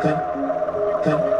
come, come.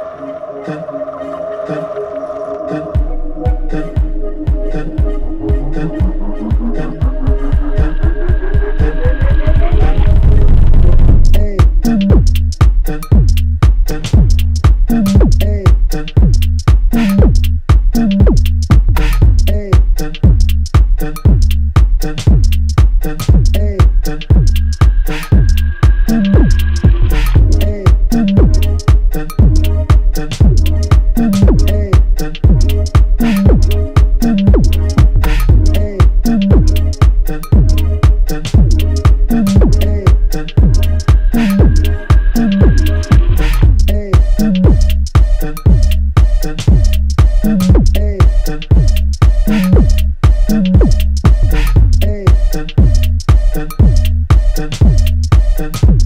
Thank you.